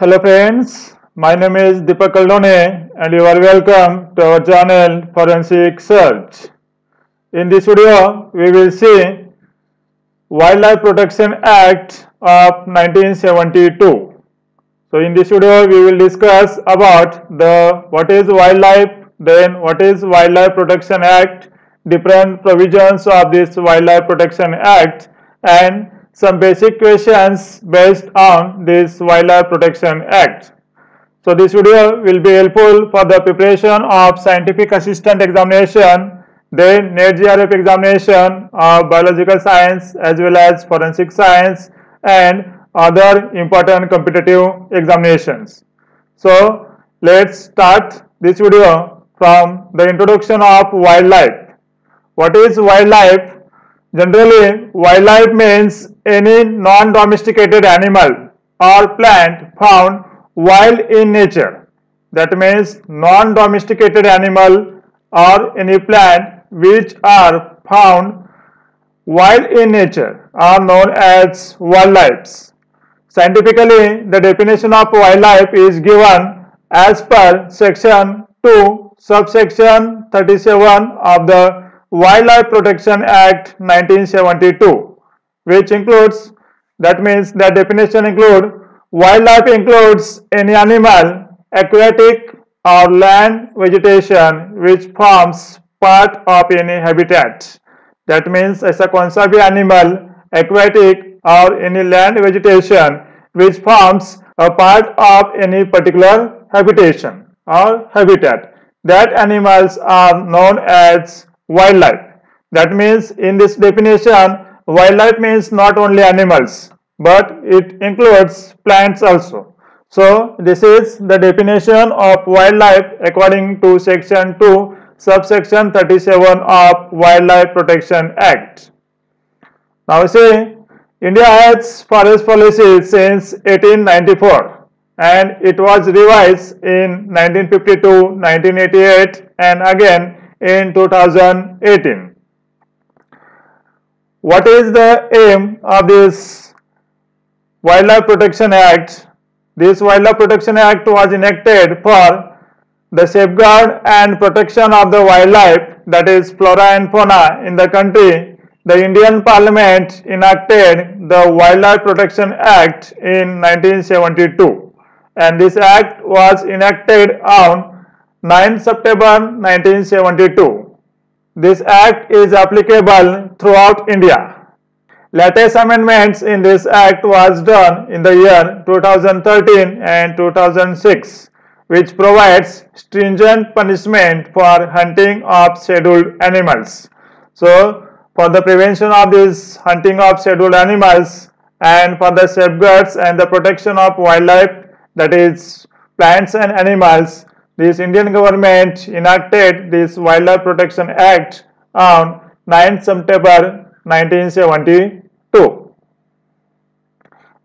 Hello friends, my name is Deepak Kaldhone and you are welcome to our channel Forensic Search. In this video, we will see Wildlife Protection Act of 1972. So in this video, we will discuss about the what is wildlife, then what is Wildlife Protection Act, different provisions of this Wildlife Protection Act and some basic questions based on this Wildlife Protection Act. So this video will be helpful for the preparation of scientific assistant examination, then NET JRF examination of biological science as well as forensic science and other important competitive examinations. So let's start this video from the introduction of wildlife. What is wildlife? Generally, wildlife means any non-domesticated animal or plant found wild in nature. That means non-domesticated animal or any plant which are found wild in nature are known as wildlife. Scientifically, the definition of wildlife is given as per section 2 subsection 37 of the Wildlife Protection Act 1972 which includes that means the definition include wildlife includes any animal aquatic or land vegetation which forms part of any habitat that means as a conserve animal aquatic or any land vegetation which forms a part of any particular habitation or habitat that animals are known as wildlife. That means in this definition, wildlife means not only animals, but it includes plants also. So this is the definition of wildlife according to section 2 subsection 37 of Wildlife Protection Act. Now see India has forest policy since 1894 and it was revised in 1952, 1988 and again in 2018. What is the aim of this Wildlife Protection Act? This Wildlife Protection Act was enacted for the safeguard and protection of the wildlife that is flora and fauna in the country. The Indian Parliament enacted the Wildlife Protection Act in 1972 and this act was enacted on 9 September 1972. This act is applicable throughout India. Latest amendments in this act was done in the year 2013 and 2006 which provides stringent punishment for hunting of scheduled animals. So for the prevention of this hunting of scheduled animals and for the safeguards and the protection of wildlife that is plants and animals this Indian government enacted this Wildlife Protection Act on 9 September 1972.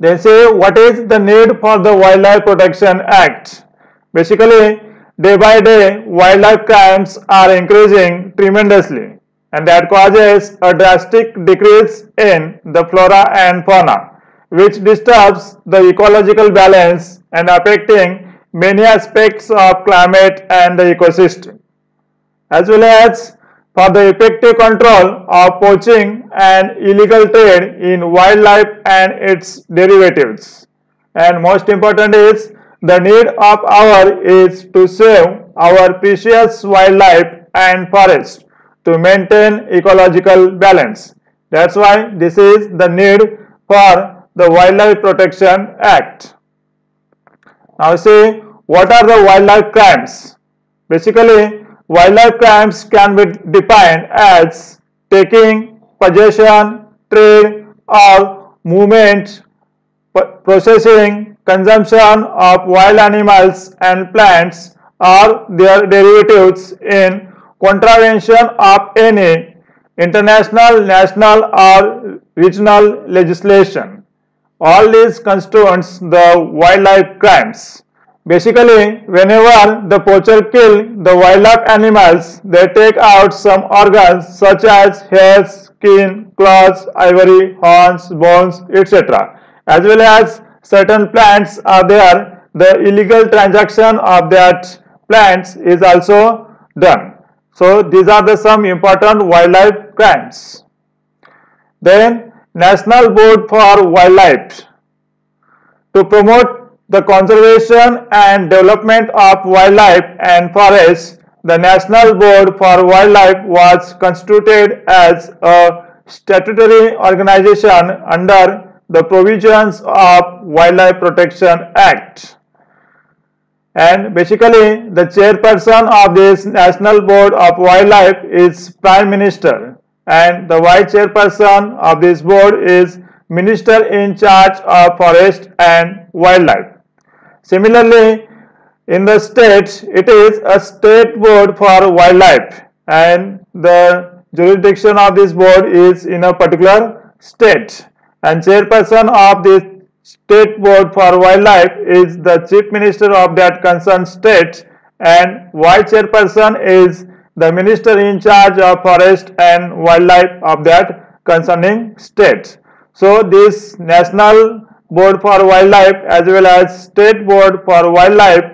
They say what is the need for the Wildlife Protection Act? Basically, day by day wildlife crimes are increasing tremendously and that causes a drastic decrease in the flora and fauna which disturbs the ecological balance and affecting many aspects of climate and the ecosystem as well as for the effective control of poaching and illegal trade in wildlife and its derivatives. And most important is the need of our is to save our precious wildlife and forest to maintain ecological balance. That's why this is the need for the Wildlife Protection Act. Now see what are the wildlife crimes? Basically wildlife crimes can be defined as taking, possession, trade or movement, processing, consumption of wild animals and plants or their derivatives in contravention of any international, national or regional legislation. All these constitutes the wildlife crimes. Basically, whenever the poacher kill the wildlife animals, they take out some organs such as hair, skin, claws, ivory, horns, bones, etc. As well as certain plants are there the illegal transaction of that plants is also done. So these are the some important wildlife crimes. Then National Board for Wildlife to promote the conservation and development of wildlife and forests, the National Board for Wildlife was constituted as a statutory organization under the provisions of Wildlife Protection Act. And basically, the chairperson of this National Board of Wildlife is Prime Minister and the vice chairperson of this board is Minister in charge of Forest and Wildlife. Similarly, in the states, it is a state board for wildlife. And the jurisdiction of this board is in a particular state. And chairperson of this state board for wildlife is the chief minister of that concerned state. And vice chairperson is the minister in charge of forest and wildlife of that concerning state. So this national board for wildlife as well as state board for wildlife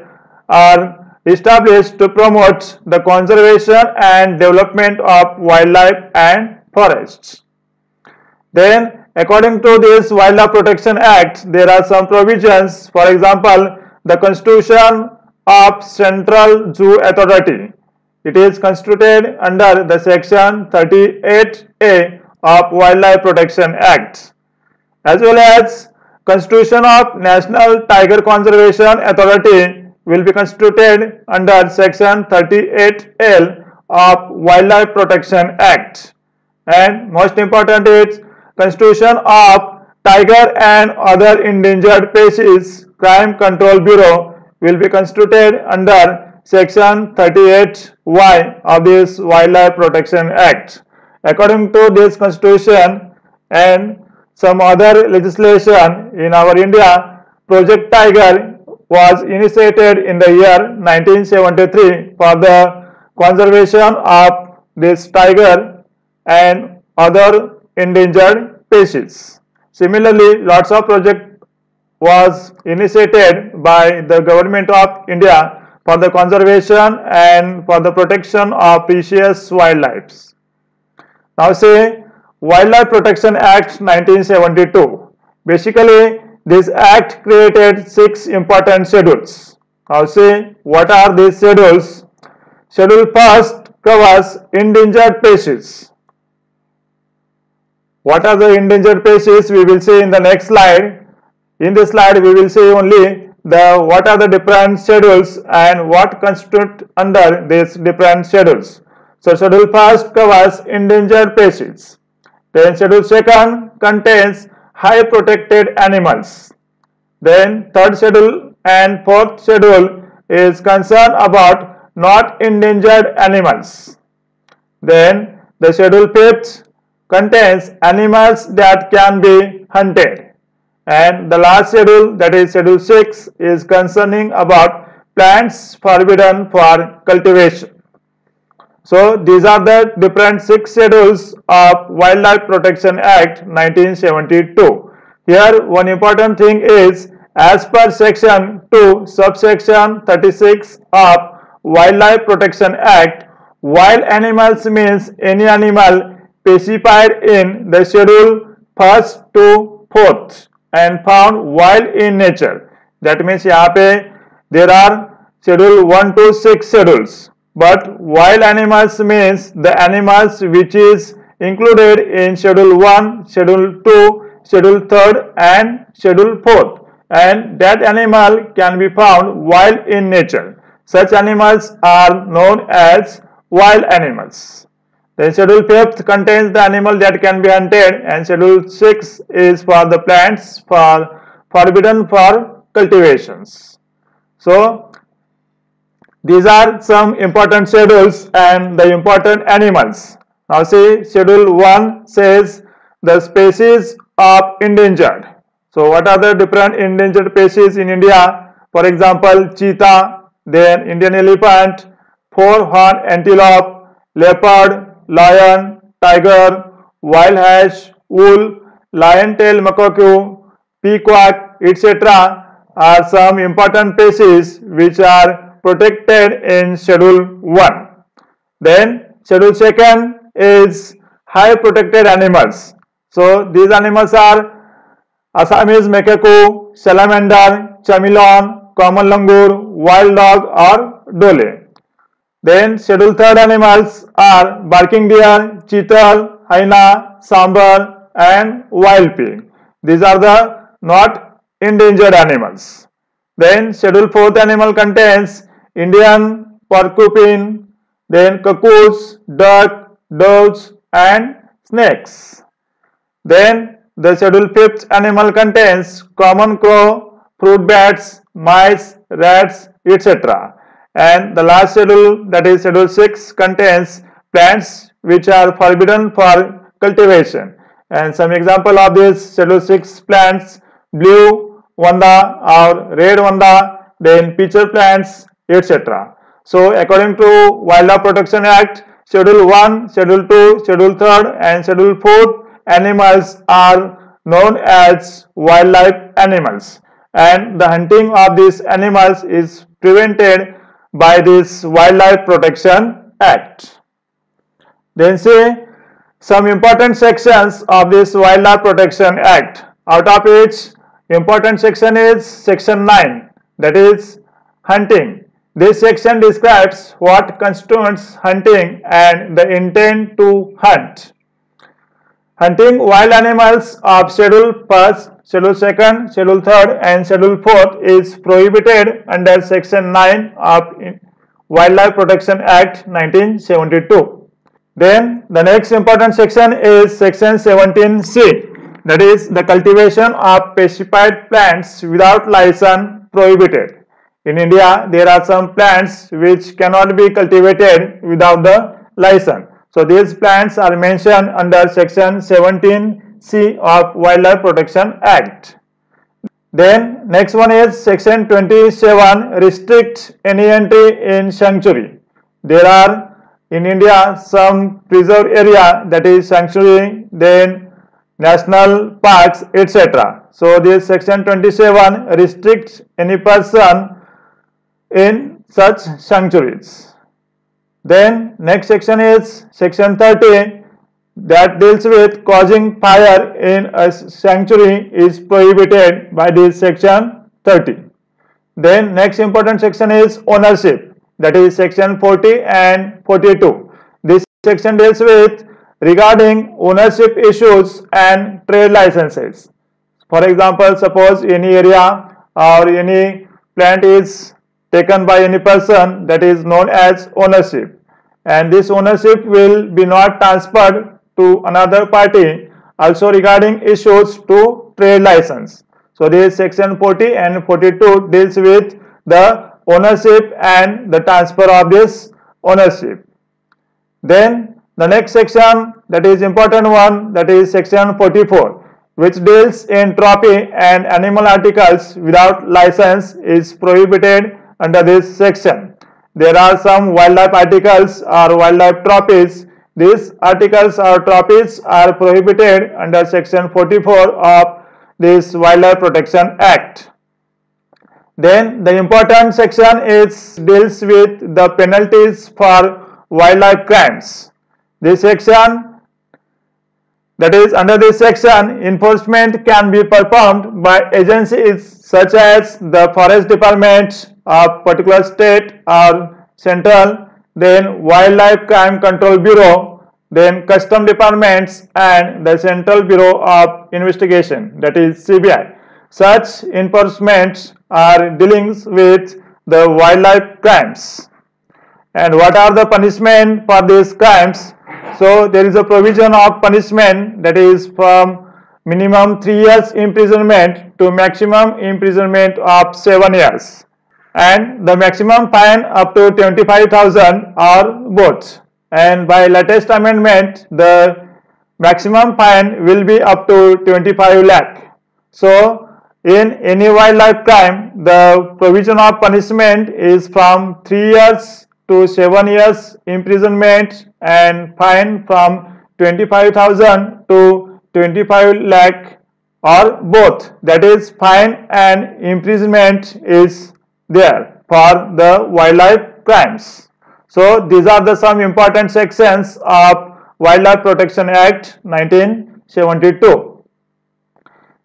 are established to promote the conservation and development of wildlife and forests. Then according to this Wildlife Protection Act, there are some provisions. For example, the constitution of Central Zoo Authority. It is constituted under the section 38A of Wildlife Protection Act as well as constitution of National Tiger Conservation Authority will be constituted under section 38L of Wildlife Protection Act. And most important is constitution of tiger and other endangered species crime control bureau will be constituted under section 38Y of this Wildlife Protection Act. According to this constitution and some other legislation in our India, Project Tiger was initiated in the year 1973 for the conservation of this tiger and other endangered species. Similarly, lots of project was initiated by the government of India for the conservation and for the protection of precious wildlife. Now say Wildlife Protection Act 1972. Basically, this act created six important schedules. Now say what are these schedules? Schedule first covers endangered species. What are the endangered species? We will see in the next slide. In this slide, we will see only the what are the different schedules and what constitute under these different schedules. So, schedule first covers endangered species. Then schedule second contains high protected animals. Then third schedule and fourth schedule is concerned about not endangered animals. Then the schedule fifth contains animals that can be hunted. And the last schedule that is schedule 6 is concerning about plants forbidden for cultivation. So these are the different six schedules of Wildlife Protection Act 1972. Here one important thing is as per section 2 subsection 36 of Wildlife Protection Act wild animals means any animal specified in the schedule first to fourth and found wild in nature. That means here there are schedule 1 to 6 schedules but wild animals means the animals which is included in schedule 1, schedule 2, schedule 3 and schedule 4th and that animal can be found wild in nature. Such animals are known as wild animals. Then schedule 5th contains the animal that can be hunted and schedule 6 is for the plants for forbidden for cultivations. So these are some important schedules and the important animals. Now see schedule 1 says the species of endangered. So what are the different endangered species in India? For example, cheetah, then Indian elephant, four-horn antelope, leopard, lion, tiger, wild hash, wool, lion tail macaque, peacock, etc. are some important species which are protected in Schedule 1. Then Schedule 2 is high protected animals. So these animals are Assamese macaque, salamander, chameleon, common langur, wild dog or dhole. Then schedule third animals are barking deer, cheetal, hyena, sambar and wild pig. These are the not endangered animals. Then schedule fourth animal contains Indian porcupine, then cuckoos, duck, doves and snakes. Then the schedule fifth animal contains common crow, fruit bats, mice, rats, etc. And the last schedule that is schedule 6 contains plants which are forbidden for cultivation. And some example of this schedule 6 plants blue vanda or red vanda, then pitcher plants, etc. So according to Wildlife Protection Act, Schedule 1, Schedule 2, Schedule 3 and Schedule 4 animals are known as wildlife animals and the hunting of these animals is prevented by this Wildlife Protection Act. Then see some important sections of this Wildlife Protection Act out of which important section is section 9 that is hunting. This section describes what constitutes hunting and the intent to hunt. Hunting wild animals of Schedule 1st, Schedule 2nd, Schedule 3rd and Schedule 4th is prohibited under Section 9 of Wildlife Protection Act 1972. Then the next important section is Section 17C that is the cultivation of specified plants without license prohibited. In India there are some plants which cannot be cultivated without the license. So these plants are mentioned under section 17C of Wildlife Protection Act. Then next one is section 27 restrict any entry in sanctuary. There are in India some preserved area that is sanctuary then national parks etc. So this section 27 restricts any person in such sanctuaries. Then next section is section 30 that deals with causing fire in a sanctuary is prohibited by this section 30. Then next important section is ownership that is section 40 and 42. This section deals with regarding ownership issues and trade licenses. For example, suppose any area or any plant is taken by any person that is known as ownership and this ownership will be not transferred to another party also regarding issues to trade license. So this section 40 and 42 deals with the ownership and the transfer of this ownership. Then the next section that is important one that is section 44 which deals in trophy and animal articles without license is prohibited under this section. There are some wildlife articles or wildlife trophies. These articles or trophies are prohibited under section 44 of this Wildlife Protection Act. Then the important section is deals with the penalties for wildlife crimes. This section that is under this section enforcement can be performed by agencies such as the forest department, of particular state or central, then Wildlife Crime Control Bureau, then Custom Departments and the Central Bureau of Investigation that is CBI. Such enforcements are dealing with the wildlife crimes. And what are the punishment for these crimes? So there is a provision of punishment that is from minimum 3 years imprisonment to maximum imprisonment of 7 years and the maximum fine up to 25,000 or both. And by latest amendment, the maximum fine will be up to 25 lakh. So, in any wildlife crime, the provision of punishment is from 3 years to 7 years imprisonment and fine from 25,000 to 25 lakh or both that is fine and imprisonment is there for the wildlife crimes. So these are the some important sections of Wildlife Protection Act 1972.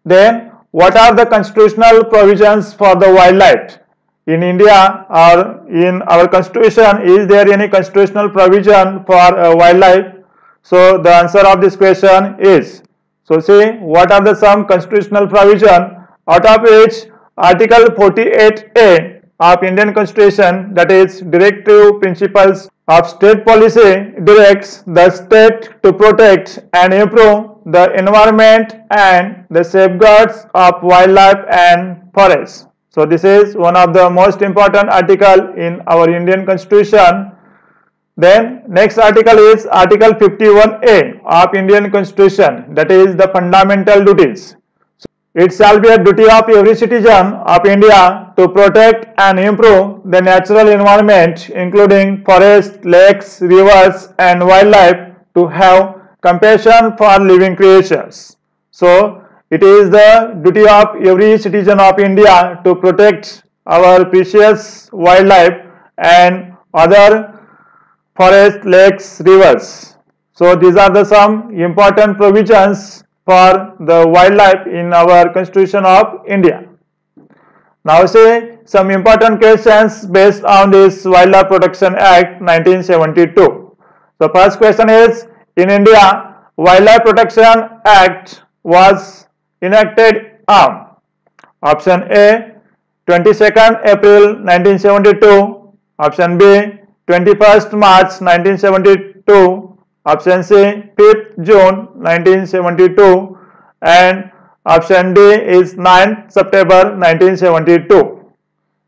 Then what are the constitutional provisions for the wildlife? In India or in our constitution, is there any constitutional provision for uh, wildlife? So the answer of this question is, so see what are the some constitutional provision out of which Article 48A of Indian Constitution that is directive principles of state policy directs the state to protect and improve the environment and the safeguards of wildlife and forests. So this is one of the most important article in our Indian Constitution. Then next article is Article 51A of Indian Constitution that is the fundamental duties. It shall be a duty of every citizen of India to protect and improve the natural environment including forests, lakes, rivers and wildlife to have compassion for living creatures. So it is the duty of every citizen of India to protect our precious wildlife and other forests, lakes, rivers. So these are the some important provisions for the wildlife in our constitution of India. Now see some important questions based on this Wildlife Protection Act 1972. The first question is in India Wildlife Protection Act was enacted on option A 22nd April 1972 option B 21st March 1972 Option C 5th June 1972 and option D is 9th September 1972.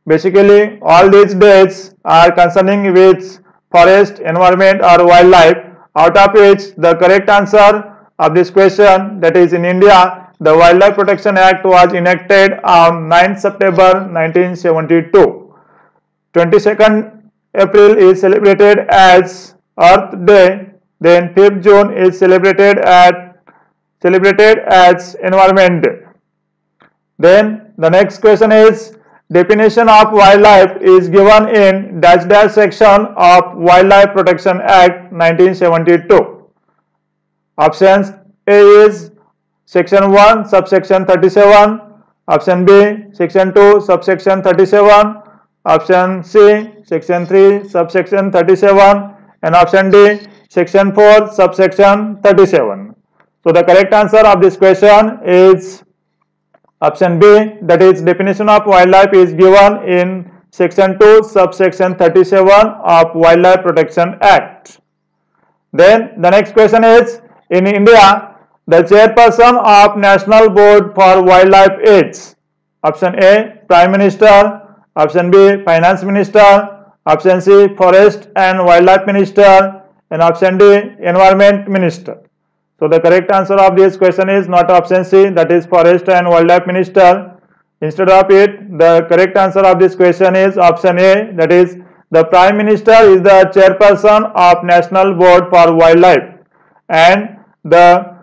Basically all these dates are concerning with forest, environment or wildlife out of which the correct answer of this question that is in India the Wildlife Protection Act was enacted on 9th September 1972. 22nd April is celebrated as Earth Day then 5th June is celebrated at celebrated as Environment Day. Then the next question is definition of wildlife is given in dash dash section of Wildlife Protection Act 1972. Options A is section 1 subsection 37, option B section 2 subsection 37, option C section 3 subsection 37 and option D section 4 subsection 37. So the correct answer of this question is option B that is definition of wildlife is given in section 2 subsection 37 of Wildlife Protection Act. Then the next question is in India the chairperson of National Board for Wildlife is option A Prime Minister, option B Finance Minister, option C Forest and Wildlife Minister and option D environment minister. So the correct answer of this question is not option C that is forest and wildlife minister. Instead of it the correct answer of this question is option A that is the prime minister is the chairperson of national board for wildlife and the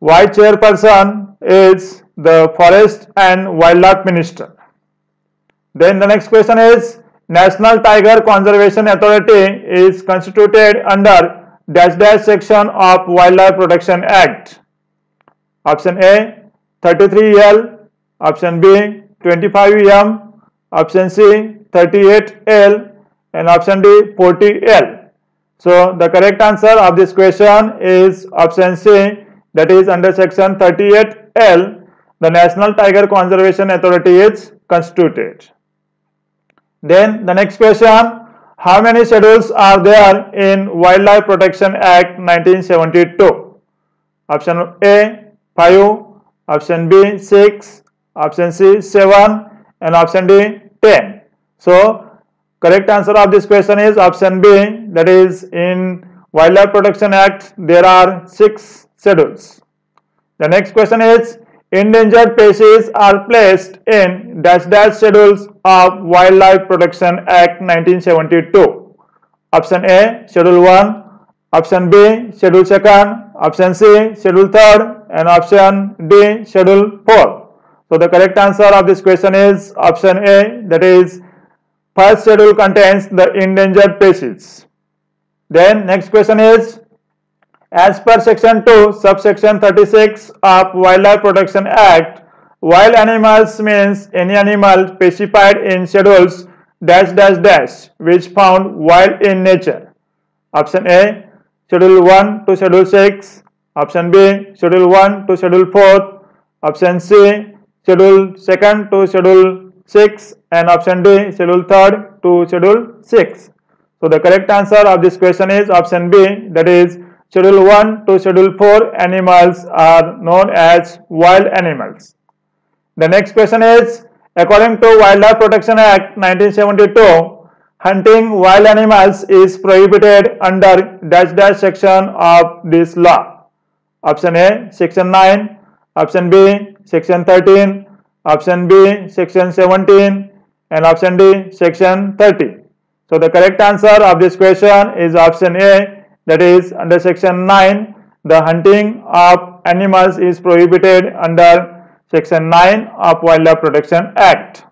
vice chairperson is the forest and wildlife minister. Then the next question is National Tiger Conservation Authority is constituted under dash dash section of Wildlife Protection Act. Option A 33L, option B 25M, option C 38L and option D 40L. So the correct answer of this question is option C that is under section 38L the National Tiger Conservation Authority is constituted. Then the next question, how many schedules are there in Wildlife Protection Act 1972? Option A 5, option B 6, option C 7 and option D 10. So correct answer of this question is option B that is in Wildlife Protection Act there are 6 schedules. The next question is endangered species are placed in dash dash schedules of Wildlife Protection Act 1972. Option A, Schedule 1, Option B, Schedule 2nd, option C schedule 3rd and option D schedule 4. So the correct answer of this question is option A that is first schedule contains the endangered species. Then next question is as per section 2 subsection 36 of Wildlife Protection Act wild animals means any animal specified in schedules dash dash dash which found wild in nature. Option A schedule 1 to schedule 6 option B schedule 1 to schedule 4 option C schedule 2nd to schedule 6 and option D schedule 3rd to schedule 6. So the correct answer of this question is option B that is schedule 1 to schedule 4 animals are known as wild animals. The next question is according to Wildlife Protection Act 1972 hunting wild animals is prohibited under dash dash section of this law. Option A section 9 option B section 13 option B section 17 and option D section 30. So the correct answer of this question is option A that is under section 9 the hunting of animals is prohibited under section 9 of Wildlife Protection Act.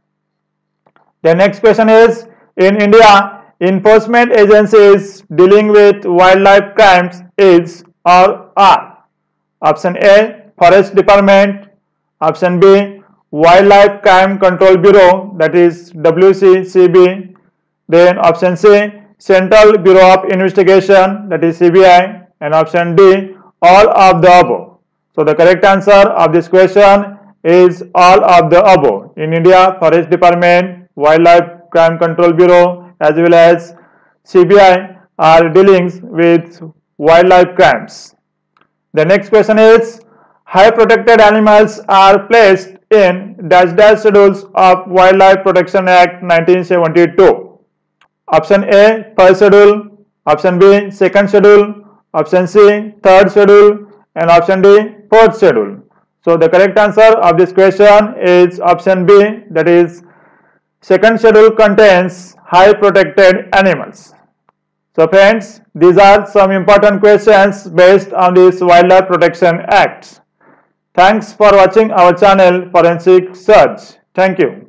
The next question is in India enforcement agencies dealing with wildlife crimes is or are? Option A Forest Department. Option B Wildlife Crime Control Bureau that is WCCB then option C, Central Bureau of Investigation that is CBI and option D, all of the above. So the correct answer of this question is all of the above. In India, Forest Department, Wildlife Crime Control Bureau as well as CBI are dealing with wildlife crimes. The next question is, high protected animals are placed in dash dash schedules of Wildlife Protection Act 1972. Option A first schedule, option B second schedule, option C third schedule and option D fourth schedule. So the correct answer of this question is option B that is second schedule contains high protected animals. So friends these are some important questions based on this Wildlife Protection Act. Thanks for watching our channel Forensic Search. Thank you.